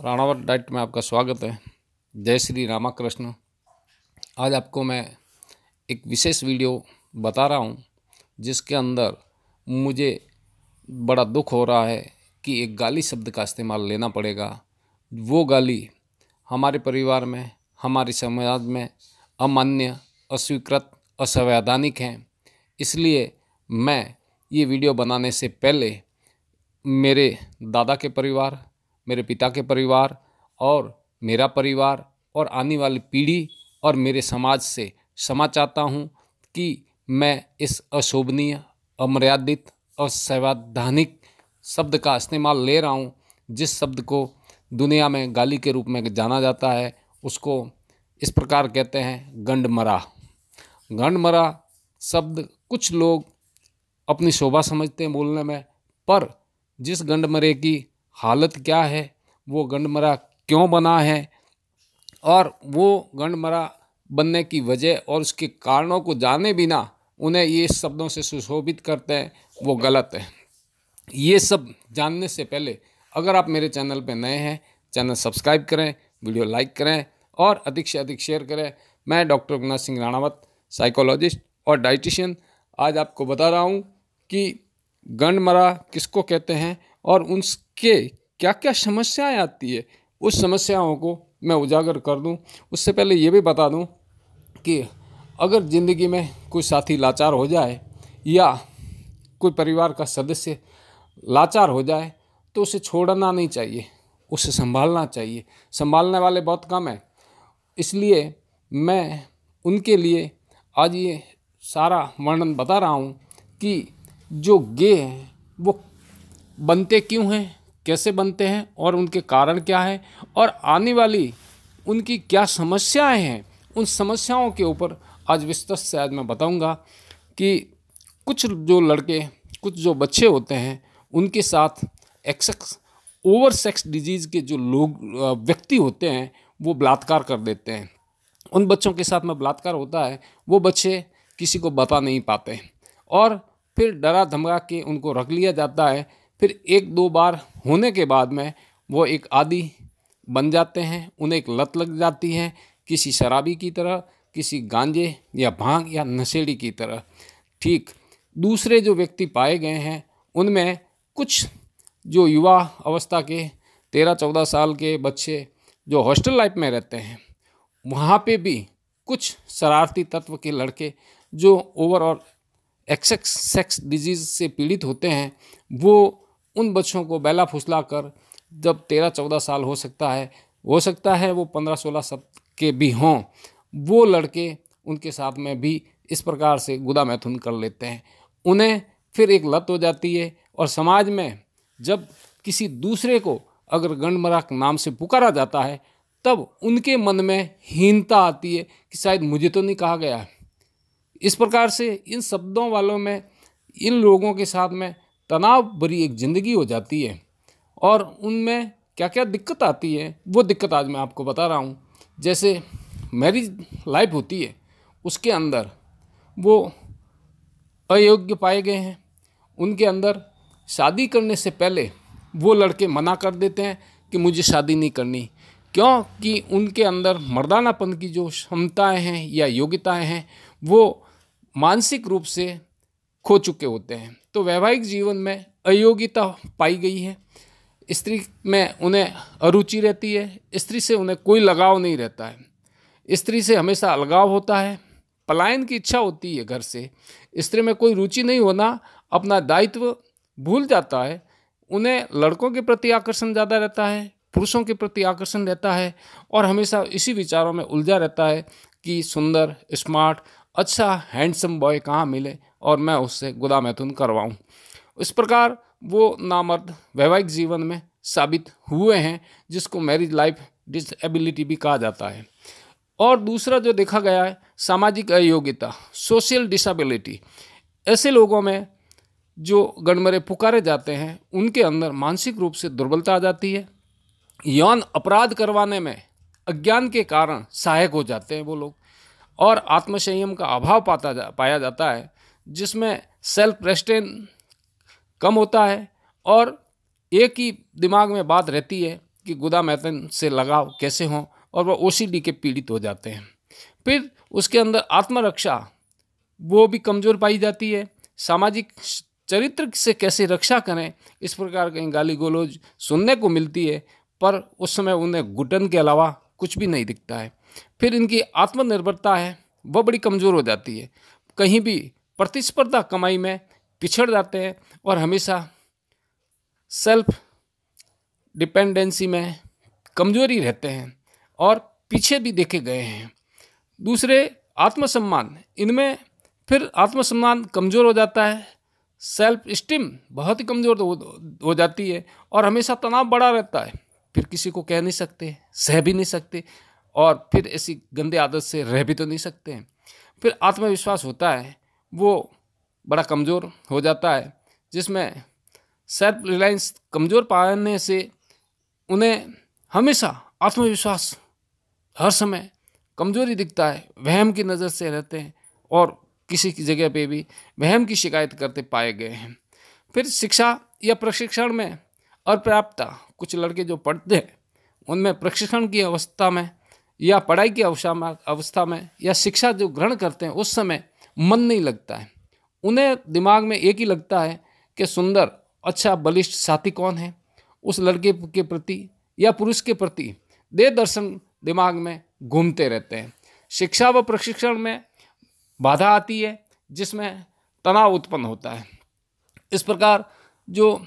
Ranawat diet में आपका स्वागत है। जय श्री रामा कृष्ण आज आपको मैं एक विशेष वीडियो बता रहा हूँ, जिसके अंदर मुझे बड़ा दुख हो रहा है कि एक गाली शब्द का इस्तेमाल लेना पड़ेगा। वो गाली हमारे परिवार में, हमारे समाज में अमान्य, अस्वीकृत, असंवैधानिक हैं। इसलिए मैं ये वीडियो बनाने से पहले मेरे दादा के परिवार मेरे पिता के परिवार और मेरा परिवार और आने वाली पीढ़ी और मेरे समाज से क्षमा चाहता हूँ कि मैं इस अशोभनीय, अमर्यादित असंवैधानिक शब्द का इस्तेमाल ले रहा हूँ, जिस शब्द को दुनिया में गाली के रूप में जाना जाता है, उसको इस प्रकार कहते हैं गंडमरा। गंडमरा शब्द कुछ लोग अपनी शोभा समझते हैं बोलने में, पर जिस गंडमरे की हालत क्या है? वो गंडमरा क्यों बना है? और वो गंडमरा बनने की वजह और उसके कारणों को जाने बिना उन्हें ये शब्दों से सुशोभित करते हैं, वो गलत है। ये सब जानने से पहले अगर आप मेरे चैनल पर नए हैं, चैनल सब्सक्राइब करें, वीडियो लाइक करें और अधिक से अधिक शेयर करें। मैं डॉक्टर गुना सिंह राणावत, साइकोलॉजिस्ट और डाइटिशियन, आज आपको बता रहा हूँ कि गंडमरा किसको कहते हैं और उनके क्या क्या समस्याएँ आती है, उस समस्याओं को मैं उजागर कर दूँ। उससे पहले ये भी बता दूँ कि अगर ज़िंदगी में कोई साथी लाचार हो जाए या कोई परिवार का सदस्य लाचार हो जाए तो उसे छोड़ना नहीं चाहिए, उसे संभालना चाहिए। संभालने वाले बहुत कम हैं। इसलिए मैं उनके लिए आज ये सारा वर्णन बता रहा हूँ कि जो गे हैं, वो बनते क्यों हैं? कैसे बनते हैं? और उनके कारण क्या है? और आने वाली उनकी क्या समस्याएँ हैं? उन समस्याओं के ऊपर आज विस्तृत से आज मैं बताऊँगा कि कुछ जो लड़के, कुछ जो बच्चे होते हैं, उनके साथ एक्सेक्स ओवर सेक्स डिज़ीज़ के जो लोग व्यक्ति होते हैं, वो बलात्कार कर देते हैं। उन बच्चों के साथ में बलात्कार होता है, वो बच्चे किसी को बता नहीं पाते। और फिर डरा धमका के उनको रख लिया जाता है फिर एक दो बार होने के बाद में वो एक आदि बन जाते हैं, उन्हें एक लत लग जाती है, किसी शराबी की तरह, किसी गांजे या भाँग या नशेड़ी की तरह। ठीक, दूसरे जो व्यक्ति पाए गए हैं, उनमें कुछ जो युवा अवस्था के, तेरह चौदह साल के बच्चे जो हॉस्टल लाइफ में रहते हैं, वहाँ पे भी कुछ शरारती तत्व के लड़के जो ओवर और एक्सेक्स सेक्स डिज़ीज़ से पीड़ित होते हैं, वो उन बच्चों को बैला फुसला कर जब तेरह चौदह साल हो सकता है, हो सकता है वो पंद्रह सोलह सब के भी हों, वो लड़के उनके साथ में भी इस प्रकार से गुदा मैथुन कर लेते हैं। उन्हें फिर एक लत हो जाती है और समाज में जब किसी दूसरे को अगर गंडमरा नाम से पुकारा जाता है, तब उनके मन में हीनता आती है कि शायद मुझे तो नहीं कहा गया। इस प्रकार से इन शब्दों वालों में, इन लोगों के साथ में तनाव भरी एक ज़िंदगी हो जाती है। और उनमें क्या क्या दिक्कत आती है, वो दिक्कत आज मैं आपको बता रहा हूँ। जैसे मैरिज लाइफ होती है, उसके अंदर वो अयोग्य पाए गए हैं। उनके अंदर शादी करने से पहले वो लड़के मना कर देते हैं कि मुझे शादी नहीं करनी। क्योंकि उनके अंदर मर्दानापन की जो क्षमताएँ हैं या योग्यताएँ हैं, वो मानसिक रूप से खो चुके होते हैं। तो वैवाहिक जीवन में अयोग्यता पाई गई है। स्त्री में उन्हें अरुचि रहती है। स्त्री से उन्हें कोई लगाव नहीं रहता है। स्त्री से हमेशा अलगाव होता है। पलायन की इच्छा होती है घर से। स्त्री में कोई रुचि नहीं होना अपना दायित्व भूल जाता है। उन्हें लड़कों के प्रति आकर्षण ज़्यादा रहता है, पुरुषों के प्रति आकर्षण रहता है और हमेशा इसी विचारों में उलझा रहता है कि सुंदर, स्मार्ट अच्छा हैंडसम बॉय कहाँ मिले। और मैं उससे गुदा मैथुन करवाऊँ। इस प्रकार वो नामर्द वैवाहिक जीवन में साबित हुए हैं, जिसको मैरिज लाइफ डिसएबिलिटी भी कहा जाता है। और दूसरा जो देखा गया है, सामाजिक अयोग्यता सोशल डिसेबिलिटी ऐसे लोगों में जो गणमरे पुकारे जाते हैं, उनके अंदर मानसिक रूप से दुर्बलता आ जाती है। यौन अपराध करवाने में अज्ञान के कारण सहायक हो जाते हैं वो लोग, और आत्मसंयम का अभाव पाता जा, पाया जाता है। जिसमें सेल्फ रेस्टेन कम होता है और एक ही दिमाग में बात रहती है कि गुदा मैथन से लगाव कैसे हों और वह ओसीडी के पीड़ित हो जाते हैं। फिर उसके अंदर आत्मरक्षा, वो भी कमज़ोर पाई जाती है। सामाजिक चरित्र से कैसे रक्षा करें, इस प्रकार कहीं गाली गोलोज सुनने को मिलती है, पर उस समय उन्हें घुटन के अलावा कुछ भी नहीं दिखता है। फिर इनकी आत्मनिर्भरता है वह बड़ी कमज़ोर हो जाती है। कहीं भी प्रतिस्पर्धा कमाई में पिछड़ जाते हैं और हमेशा सेल्फ डिपेंडेंसी में कमज़ोरी रहते हैं और पीछे भी देखे गए हैं। दूसरे आत्मसम्मान। इनमें फिर आत्मसम्मान कमज़ोर हो जाता है सेल्फ स्टीम बहुत ही कमज़ोर हो, जाती है और हमेशा तनाव बढ़ा रहता है। फिर किसी को कह नहीं सकते सह भी नहीं सकते और फिर ऐसी गंदे आदत से रह भी तो नहीं सकते। हैं फिर आत्मविश्वास होता है वो बड़ा कमज़ोर हो जाता है, जिसमें सेल्फ रिलायंस कमज़ोर पाने से उन्हें हमेशा आत्मविश्वास हर समय कमज़ोरी दिखता है, वहम की नज़र से रहते हैं और किसी की जगह पे भी वहम की शिकायत करते पाए गए हैं। फिर शिक्षा या प्रशिक्षण में अपर्याप्तता कुछ लड़के जो पढ़ते हैं, उनमें प्रशिक्षण की अवस्था में या पढ़ाई की अवस्था में या शिक्षा जो ग्रहण करते हैं, उस समय मन नहीं लगता है। उन्हें दिमाग में एक ही लगता है कि सुंदर अच्छा बलिष्ठ साथी कौन है? उस लड़के के प्रति या पुरुष के प्रति दे दर्शन दिमाग में घूमते रहते हैं। शिक्षा व प्रशिक्षण में बाधा आती है, जिसमें तनाव उत्पन्न होता है। इस प्रकार जो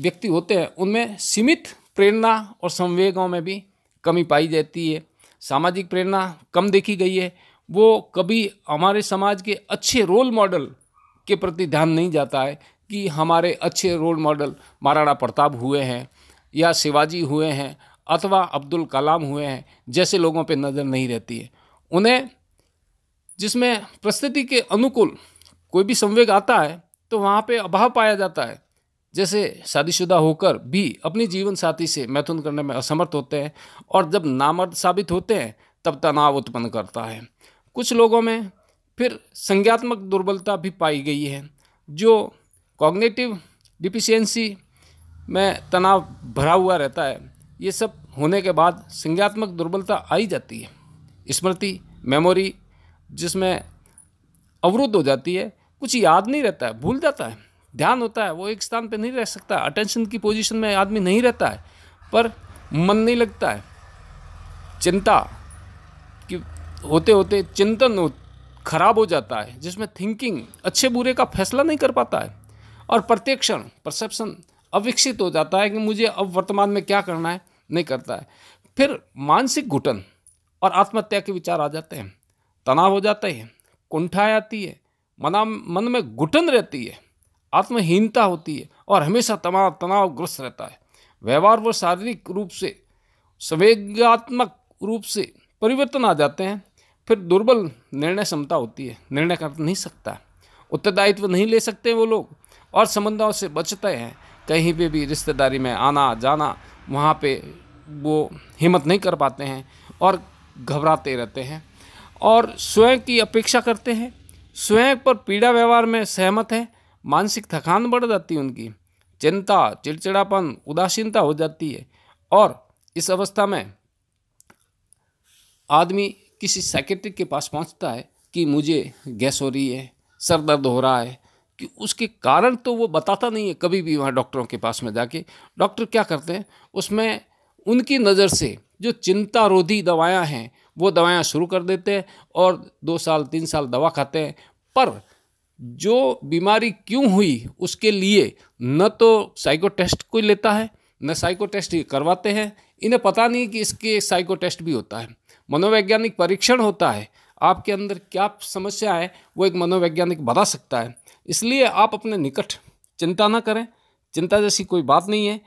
व्यक्ति होते हैं, उनमें सीमित प्रेरणा और संवेगों में भी कमी पाई जाती है। सामाजिक प्रेरणा कम देखी गई है वो कभी हमारे समाज के अच्छे रोल मॉडल के प्रति ध्यान नहीं जाता है कि हमारे अच्छे रोल मॉडल महाराणा प्रताप हुए हैं या शिवाजी हुए हैं अथवा अब्दुल कलाम हुए हैं, जैसे लोगों पे नज़र नहीं रहती है। उन्हें जिसमें परिस्थिति के अनुकूल कोई भी संवेग आता है तो वहाँ पे अभाव पाया जाता है। जैसे शादीशुदा होकर भी अपनी जीवन साथी से मैथुन करने में असमर्थ होते हैं और जब नामर्द साबित होते हैं, तब तनाव उत्पन्न करता है। कुछ लोगों में फिर संज्ञात्मक दुर्बलता भी पाई गई है, जो कॉग्नेटिव डिफिशियंसी में तनाव भरा हुआ रहता है। ये सब होने के बाद संज्ञात्मक दुर्बलता आई जाती है। स्मृति मेमोरी जिसमें अवरुद्ध हो जाती है, कुछ याद नहीं रहता है भूल जाता है। ध्यान होता है, वो एक स्थान पे नहीं रह सकता अटेंशन की पोजीशन में आदमी नहीं रहता है, पर मन नहीं लगता है। चिंता होते होते चिंतन खराब हो जाता है, जिसमें थिंकिंग अच्छे बुरे का फैसला नहीं कर पाता है। और प्रत्येक क्षण परसेप्शन अविकसित हो जाता है कि मुझे अब वर्तमान में क्या करना है, नहीं करता है। फिर मानसिक घुटन और आत्महत्या के विचार आ जाते हैं। तनाव हो जाते हैं, कुंठा आती है, मना, मन में घुटन रहती है, आत्महीनता होती है और हमेशा तनाव तनावग्रस्त रहता है। व्यवहार व शारीरिक रूप से संवेगात्मक रूप से परिवर्तन आ जाते हैं। फिर दुर्बल निर्णय क्षमता होती है, निर्णय कर नहीं सकता। उत्तरदायित्व नहीं ले सकते वो लोग, और संबंधों से बचते हैं। कहीं पे भी रिश्तेदारी में आना, जाना, वहाँ पे वो हिम्मत नहीं कर पाते हैं और घबराते रहते हैं और स्वयं की अपेक्षा करते हैं। स्वयं पर पीड़ा व्यवहार में सहमत है, मानसिक थकान बढ़ जाती है उनकी, चिंता, चिड़चिड़ापन, उदासीनता हो जाती है और इस अवस्था में आदमी किसी साइकेट्रिक के पास पहुँचता है कि मुझे गैस हो रही है, सर दर्द हो रहा है, कि उसके कारण तो वो बताता नहीं है कभी भी वहाँ डॉक्टरों के पास में जाके। डॉक्टर क्या करते हैं? उसमें उनकी नज़र से जो चिंता रोधी दवायाँ हैं, वो दवायाँ शुरू कर देते हैं और दो साल, तीन साल दवा खाते हैं। पर जो बीमारी क्यों हुई उसके लिए न तो साइको टेस्ट कोई लेता है, न साइको टेस्ट करवाते हैं। इन्हें पता नहीं कि इसके साइको टेस्ट भी होता है। मनोवैज्ञानिक परीक्षण होता है। आपके अंदर क्या समस्या है, वो एक मनोवैज्ञानिक बता सकता है। इसलिए आप अपने निकट चिंता ना करें। चिंता जैसी कोई बात नहीं है।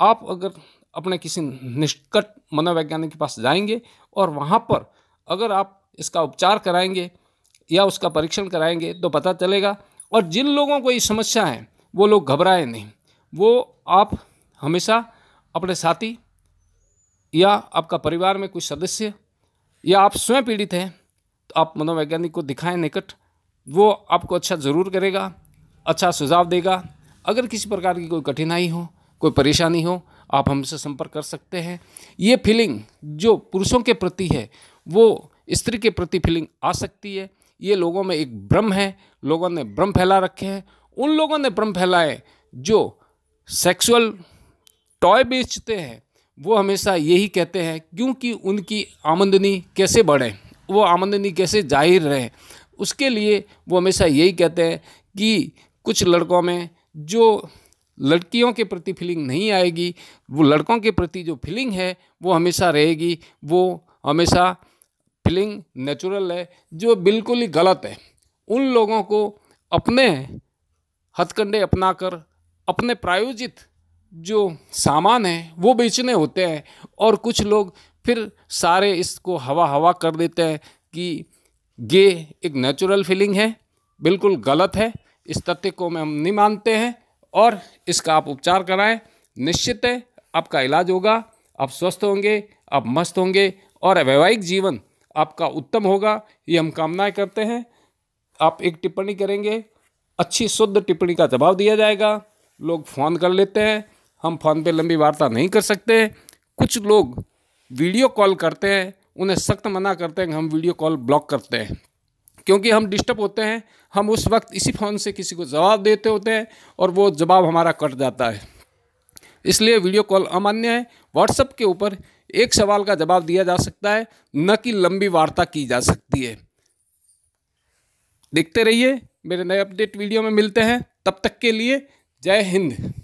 आप अगर अपने किसी निष्कट मनोवैज्ञानिक के पास जाएँगे और वहाँ पर अगर आप इसका उपचार कराएँगे या उसका परीक्षण कराएँगे तो पता चलेगा। और जिन लोगों को ये समस्या है, वो लोग घबराए नहीं। वो आप हमेशा अपने साथी या आपका परिवार में कोई सदस्य या आप स्वयं पीड़ित हैं तो आप मनोवैज्ञानिक को दिखाएँ निकट। वो आपको अच्छा ज़रूर करेगा अच्छा सुझाव देगा। अगर किसी प्रकार की कोई कठिनाई हो, कोई परेशानी हो, आप हमसे संपर्क कर सकते हैं। ये फीलिंग जो पुरुषों के प्रति है, वो स्त्री के प्रति फीलिंग आ सकती है। ये लोगों में एक भ्रम है, लोगों ने भ्रम फैला रखे हैं। उन लोगों ने भ्रम फैलाए जो सेक्सुअल टॉय बेचते हैं वो हमेशा यही कहते हैं, क्योंकि उनकी आमदनी कैसे बढ़े? वो आमदनी कैसे ज़ाहिर रहे? उसके लिए वो हमेशा यही कहते हैं कि कुछ लड़कों में जो लड़कियों के प्रति फीलिंग नहीं आएगी, वो लड़कों के प्रति जो फीलिंग है, वो हमेशा रहेगी। वो हमेशा फीलिंग नेचुरल है, जो बिल्कुल ही गलत है। उन लोगों को अपने हथकंडे अपनाकर, अपने प्रायोजित जो सामान है, वो बेचने होते हैं और कुछ लोग फिर सारे इसको हवा हवा कर देते हैं कि गे एक नेचुरल फीलिंग है, बिल्कुल गलत है, इस तथ्य को हम नहीं मानते हैं और इसका आप उपचार कराएँ। निश्चित है, आपका इलाज होगा, आप स्वस्थ होंगे, आप मस्त होंगे और वैवाहिक जीवन आपका उत्तम होगा, ये हम कामनाएँ करते हैं। आप एक टिप्पणी करेंगे, अच्छी शुद्ध टिप्पणी का जवाब दिया जाएगा, लोग फ़ोन कर लेते हैं हम फ़ोन पे लंबी वार्ता नहीं कर सकते। कुछ लोग वीडियो कॉल करते हैं, उन्हें सख्त मना करते हैं कि हम वीडियो कॉल ब्लॉक करते हैं। क्योंकि हम डिस्टर्ब होते हैं, हम उस वक्त इसी फ़ोन से किसी को जवाब देते होते हैं और वो जवाब हमारा कट जाता है। इसलिए वीडियो कॉल अमान्य है। व्हाट्सएप के ऊपर एक सवाल का जवाब दिया जा सकता है, न कि लंबी वार्ता की जा सकती है। देखते रहिए, मेरे नए अपडेट वीडियो में मिलते हैं। तब तक के लिए जय हिंद।